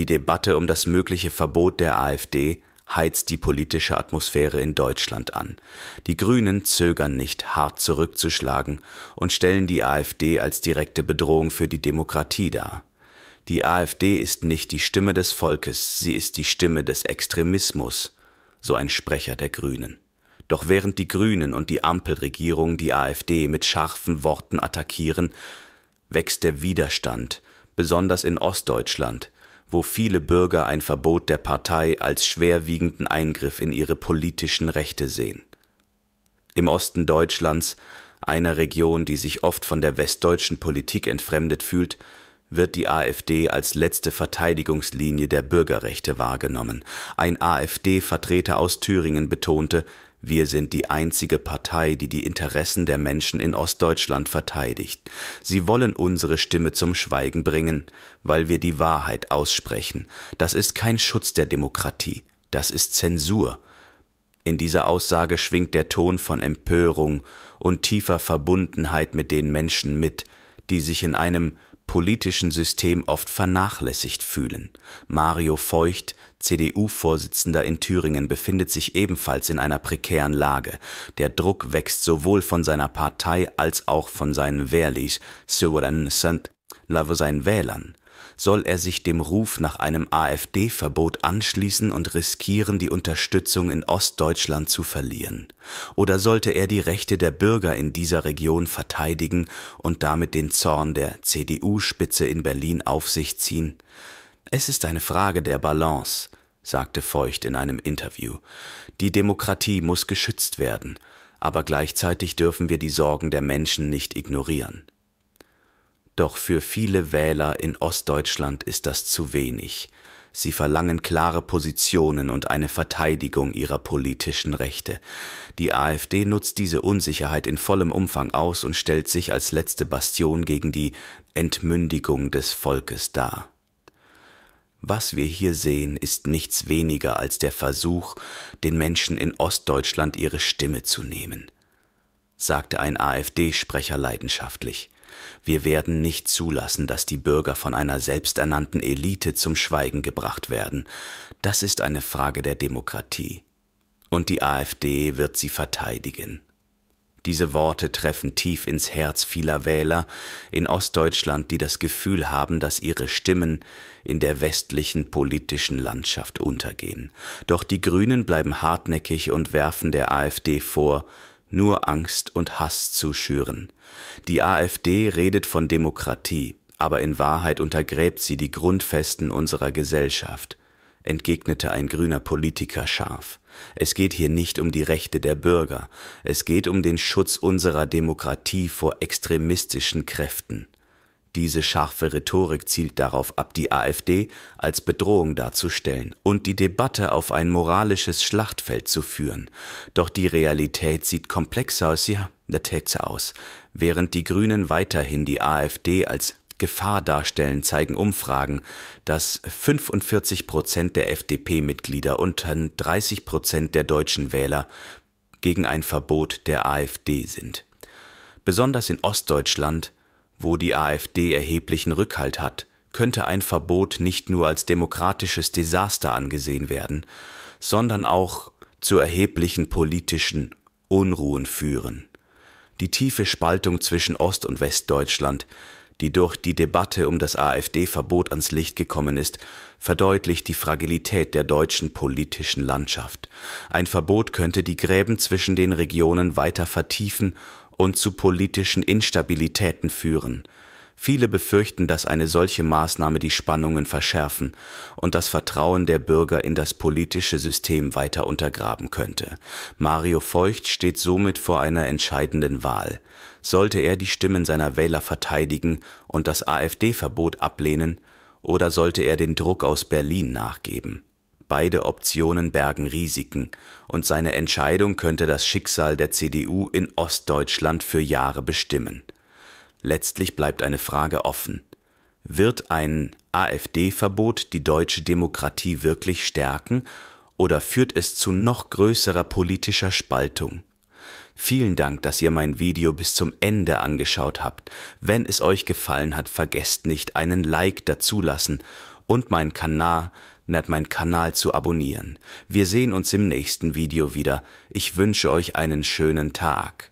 Die Debatte um das mögliche Verbot der AfD heizt die politische Atmosphäre in Deutschland an. Die Grünen zögern nicht, hart zurückzuschlagen und stellen die AfD als direkte Bedrohung für die Demokratie dar. Die AfD ist nicht die Stimme des Volkes, sie ist die Stimme des Extremismus, so ein Sprecher der Grünen. Doch während die Grünen und die Ampelregierung die AfD mit scharfen Worten attackieren, wächst der Widerstand, besonders in Ostdeutschland, wo viele Bürger ein Verbot der Partei als schwerwiegenden Eingriff in ihre politischen Rechte sehen. Im Osten Deutschlands, einer Region, die sich oft von der westdeutschen Politik entfremdet fühlt, wird die AfD als letzte Verteidigungslinie der Bürgerrechte wahrgenommen. Ein AfD-Vertreter aus Thüringen betonte, wir sind die einzige Partei, die die Interessen der Menschen in Ostdeutschland verteidigt. Sie wollen unsere Stimme zum Schweigen bringen, weil wir die Wahrheit aussprechen. Das ist kein Schutz der Demokratie, das ist Zensur. In dieser Aussage schwingt der Ton von Empörung und tiefer Verbundenheit mit den Menschen mit, die sich in einem politischen System oft vernachlässigt fühlen. Mario Feucht, CDU-Vorsitzender in Thüringen, befindet sich ebenfalls in einer prekären Lage. Der Druck wächst sowohl von seiner Partei als auch von seinen Wehrlis, seinen Wählern soll er sich dem Ruf nach einem AfD-Verbot anschließen und riskieren, die Unterstützung in Ostdeutschland zu verlieren? Oder sollte er die Rechte der Bürger in dieser Region verteidigen und damit den Zorn der CDU-Spitze in Berlin auf sich ziehen? Es ist eine Frage der Balance, sagte Feucht in einem Interview. Die Demokratie muss geschützt werden, aber gleichzeitig dürfen wir die Sorgen der Menschen nicht ignorieren. Doch für viele Wähler in Ostdeutschland ist das zu wenig. Sie verlangen klare Positionen und eine Verteidigung ihrer politischen Rechte. Die AfD nutzt diese Unsicherheit in vollem Umfang aus und stellt sich als letzte Bastion gegen die Entmündigung des Volkes dar. Was wir hier sehen, ist nichts weniger als der Versuch, den Menschen in Ostdeutschland ihre Stimme zu nehmen, sagte ein AfD-Sprecher leidenschaftlich. Wir werden nicht zulassen, dass die Bürger von einer selbsternannten Elite zum Schweigen gebracht werden. Das ist eine Frage der Demokratie. Und die AfD wird sie verteidigen. Diese Worte treffen tief ins Herz vieler Wähler in Ostdeutschland, die das Gefühl haben, dass ihre Stimmen in der westlichen politischen Landschaft untergehen. Doch die Grünen bleiben hartnäckig und werfen der AfD vor, nur Angst und Hass zu schüren. Die AfD redet von Demokratie, aber in Wahrheit untergräbt sie die Grundfesten unserer Gesellschaft, entgegnete ein grüner Politiker scharf. Es geht hier nicht um die Rechte der Bürger, es geht um den Schutz unserer Demokratie vor extremistischen Kräften. Diese scharfe Rhetorik zielt darauf ab, die AfD als Bedrohung darzustellen und die Debatte auf ein moralisches Schlachtfeld zu führen. Doch die Realität sieht komplexer aus, ja, der Text aus. Während die Grünen weiterhin die AfD als Gefahr darstellen, zeigen Umfragen, dass 45 Prozent der FDP-Mitglieder und 30 Prozent der deutschen Wähler gegen ein Verbot der AfD sind. Besonders in Ostdeutschland wo die AfD erheblichen Rückhalt hat, könnte ein Verbot nicht nur als demokratisches Desaster angesehen werden, sondern auch zu erheblichen politischen Unruhen führen. Die tiefe Spaltung zwischen Ost- und Westdeutschland, die durch die Debatte um das AfD-Verbot ans Licht gekommen ist, verdeutlicht die Fragilität der deutschen politischen Landschaft. Ein Verbot könnte die Gräben zwischen den Regionen weiter vertiefen und zu politischen Instabilitäten führen. Viele befürchten, dass eine solche Maßnahme die Spannungen verschärfen und das Vertrauen der Bürger in das politische System weiter untergraben könnte. Mario Feucht steht somit vor einer entscheidenden Wahl. Sollte er die Stimmen seiner Wähler verteidigen und das AfD-Verbot ablehnen, oder sollte er den Druck aus Berlin nachgeben? Beide Optionen bergen Risiken, und seine Entscheidung könnte das Schicksal der CDU in Ostdeutschland für Jahre bestimmen. Letztlich bleibt eine Frage offen. Wird ein AfD-Verbot die deutsche Demokratie wirklich stärken oder führt es zu noch größerer politischer Spaltung? Vielen Dank, dass ihr mein Video bis zum Ende angeschaut habt. Wenn es euch gefallen hat, vergesst nicht einen Like dazulassen und meinen Kanal, meinen Kanal zu abonnieren. Wir sehen uns im nächsten Video wieder. Ich wünsche euch einen schönen Tag.